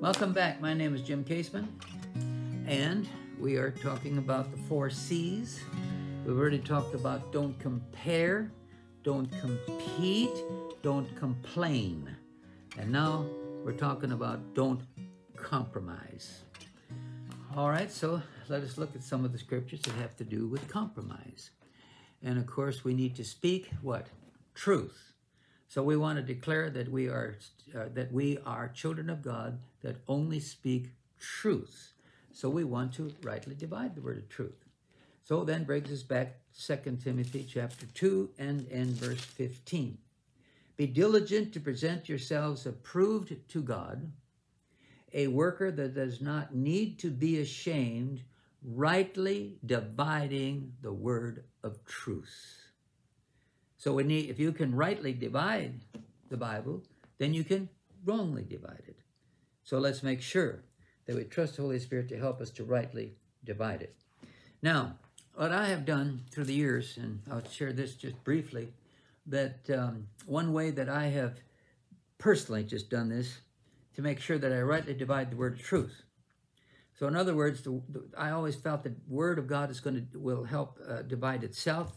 Welcome back. My name is Jim Kaseman, and we are talking about the four C's. We've already talked about don't compare, don't compete, don't complain. And now we're talking about don't compromise. All right, so let us look at some of the scriptures that have to do with compromise. And of course, we need to speak what? Truth. So we want to declare that we are uh, that we are children of God that only speak truth. So we want to rightly divide the word of truth. So then brings us back 2 Timothy chapter 2 and in verse 15. Be diligent to present yourselves approved to God, a worker that does not need to be ashamed, rightly dividing the word of truth. So when you, if you can rightly divide the Bible, then you can wrongly divide it. So let's make sure that we trust the Holy Spirit to help us to rightly divide it. Now, what I have done through the years, and I'll share this just briefly, that um, one way that I have personally just done this to make sure that I rightly divide the word of truth. So in other words, the, the, I always felt the word of God is going to will help uh, divide itself.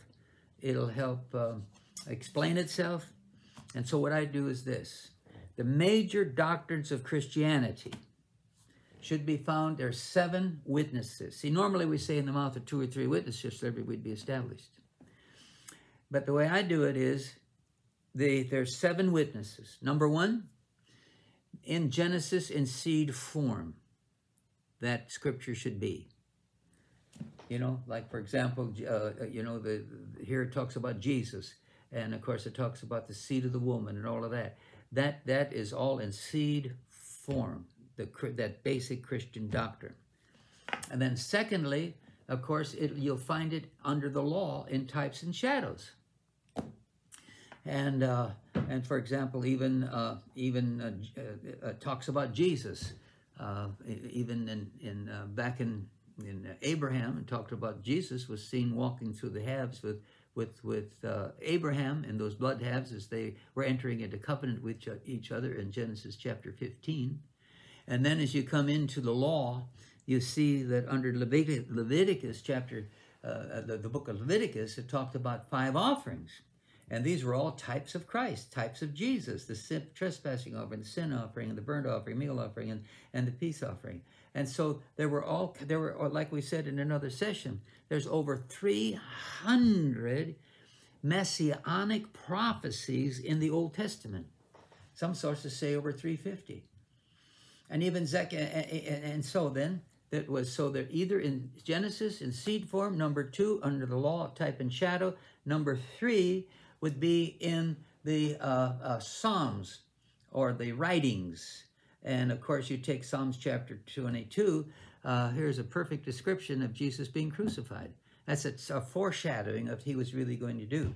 It'll help um, explain itself. And so what I do is this. The major doctrines of Christianity should be found. There are seven witnesses. See, normally we say in the mouth of two or three witnesses, every would be established. But the way I do it is the, there's seven witnesses. Number one, in Genesis in seed form, that scripture should be. You know, like for example, uh, you know, the, here it talks about Jesus, and of course it talks about the seed of the woman and all of that. That that is all in seed form, the that basic Christian doctrine. And then secondly, of course, it, you'll find it under the law in types and shadows. And uh, and for example, even uh, even uh, uh, uh talks about Jesus, uh, even in in back in in Abraham, and talked about Jesus was seen walking through the halves with with with uh, Abraham and those blood halves as they were entering into covenant with each other in Genesis chapter 15. And then as you come into the law, you see that under Leviticus, Leviticus chapter, uh, the, the book of Leviticus, it talked about five offerings. And these were all types of Christ, types of Jesus, the sin, trespassing offering, the sin offering, and the burnt offering, meal offering, and, and the peace offering. And so there were all, there were, like we said in another session, there's over 300 messianic prophecies in the Old Testament. Some sources say over 350. And even Zech, and so then, that was so that either in Genesis in seed form, number two, under the law type and shadow, number three, would be in the uh, uh, Psalms or the writings. And of course, you take Psalms chapter 22, uh, here's a perfect description of Jesus being crucified. That's a, a foreshadowing of what he was really going to do.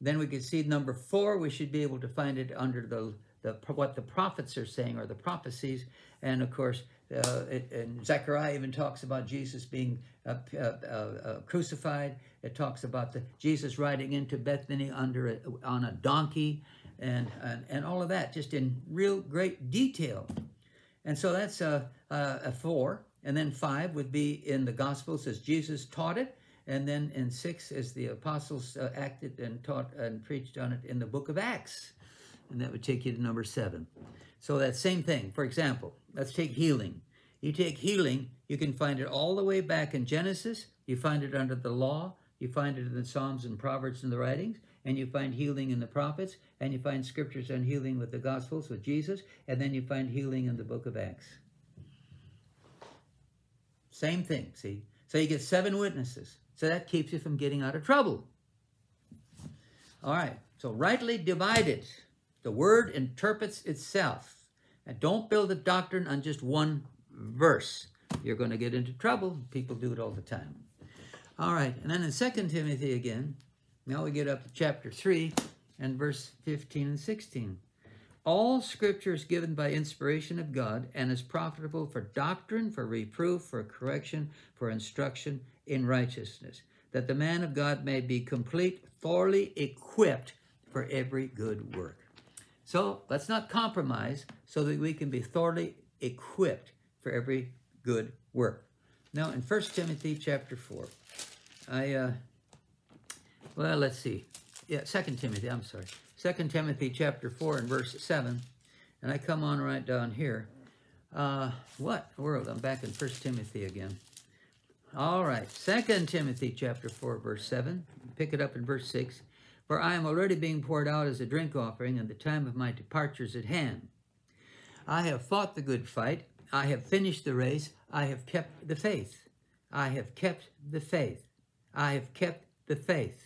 Then we can see number four, we should be able to find it under the, the what the prophets are saying or the prophecies. And of course, uh, and Zechariah even talks about Jesus being uh, uh, uh, crucified. It talks about the Jesus riding into Bethany under a, on a donkey, and, and and all of that, just in real great detail. And so that's a, a, a four, and then five would be in the Gospels as Jesus taught it, and then in six as the apostles uh, acted and taught and preached on it in the book of Acts, and that would take you to number seven. So that same thing. For example, let's take healing. You take healing, you can find it all the way back in Genesis. You find it under the law. You find it in the Psalms and Proverbs and the writings. And you find healing in the prophets. And you find scriptures on healing with the Gospels with Jesus. And then you find healing in the book of Acts. Same thing, see? So you get seven witnesses. So that keeps you from getting out of trouble. All right, so rightly divided. The word interprets itself. And don't build a doctrine on just one verse. You're going to get into trouble. People do it all the time. All right, and then in 2 Timothy again, now we get up to chapter 3 and verse 15 and 16. All scripture is given by inspiration of God and is profitable for doctrine, for reproof, for correction, for instruction in righteousness, that the man of God may be complete, thoroughly equipped for every good work. So let's not compromise so that we can be thoroughly equipped for every good work. Now, in 1 Timothy chapter 4, I, uh, well, let's see. Yeah, 2 Timothy, I'm sorry. 2 Timothy chapter 4 and verse 7, and I come on right down here. Uh, what world? I'm back in 1 Timothy again. All right, 2 Timothy chapter 4, verse 7. Pick it up in verse 6. For I am already being poured out as a drink offering, and the time of my departure is at hand. I have fought the good fight. I have finished the race. I have kept the faith. I have kept the faith. I have kept the faith.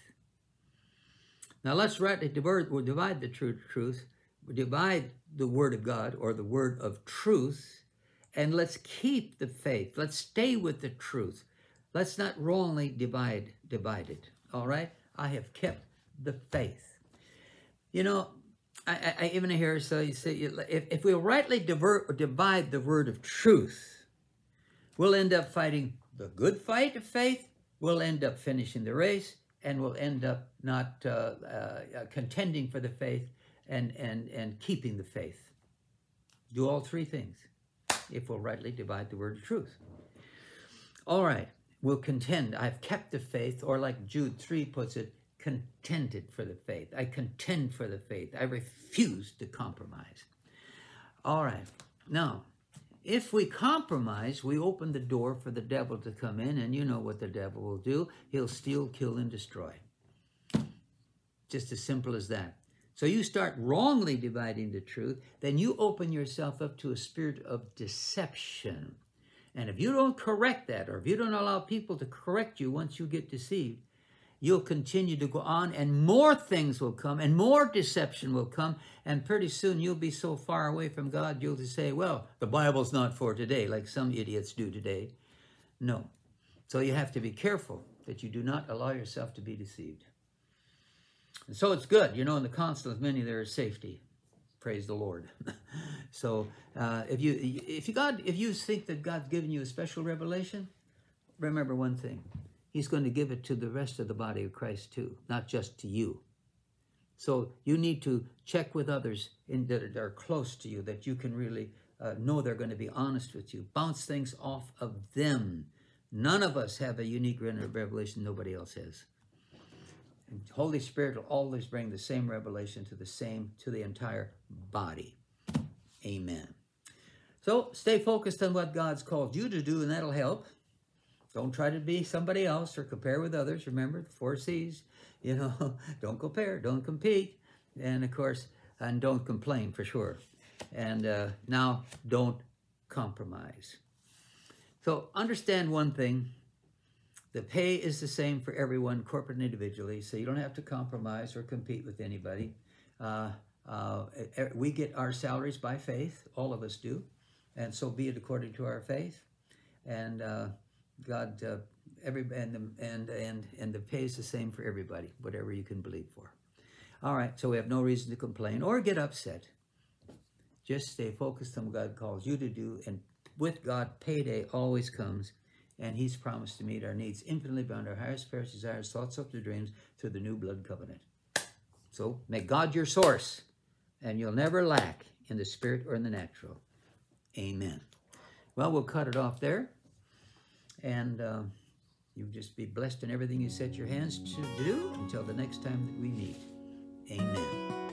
Now let's rightly divide the true truth, divide the word of God or the word of truth, and let's keep the faith. Let's stay with the truth. Let's not wrongly divide divide it. All right? I have kept the faith. You know, I, I even hear so you say if, if we rightly divert, divide the word of truth, we'll end up fighting the good fight of faith. We'll end up finishing the race, and we'll end up not uh, uh, contending for the faith and and and keeping the faith. Do all three things if we'll rightly divide the word of truth. All right, we'll contend. I've kept the faith, or like Jude 3 puts it, contended for the faith. I contend for the faith. I refuse to compromise. All right. Now, if we compromise, we open the door for the devil to come in, and you know what the devil will do. He'll steal, kill, and destroy. Just as simple as that. So you start wrongly dividing the truth, then you open yourself up to a spirit of deception. And if you don't correct that, or if you don't allow people to correct you once you get deceived, you'll continue to go on and more things will come and more deception will come and pretty soon you'll be so far away from God you'll just say, well, the Bible's not for today like some idiots do today. No. So you have to be careful that you do not allow yourself to be deceived. And so it's good. You know, in the counsel of many there is safety. Praise the Lord. so uh, if you if you God if you think that God's given you a special revelation, remember one thing he's going to give it to the rest of the body of Christ too, not just to you. So you need to check with others in, that are close to you, that you can really uh, know they're going to be honest with you. Bounce things off of them. None of us have a unique revelation nobody else has. And Holy Spirit will always bring the same revelation to the same, to the entire body. Amen. So stay focused on what God's called you to do, and that'll help. Don't try to be somebody else or compare with others. Remember the four C's. You know, don't compare, don't compete, and of course, and don't complain for sure. And uh, now, don't compromise. So understand one thing. The pay is the same for everyone, corporate and individually, so you don't have to compromise or compete with anybody. Uh, uh, we get our salaries by faith, all of us do, and so be it according to our faith. And uh, God, uh, every and the, and and and the pay is the same for everybody, whatever you can believe for. All right, so we have no reason to complain or get upset. Just stay focused on what God calls you to do, and with God, payday always comes, and He's promised to meet our needs infinitely beyond our highest prayers, desires, thoughts, hopes, or dreams through the new blood covenant. So make God your source, and you'll never lack in the spirit or in the natural. Amen. Well, we'll cut it off there. And uh, you just be blessed in everything you set your hands to do until the next time that we meet. Amen.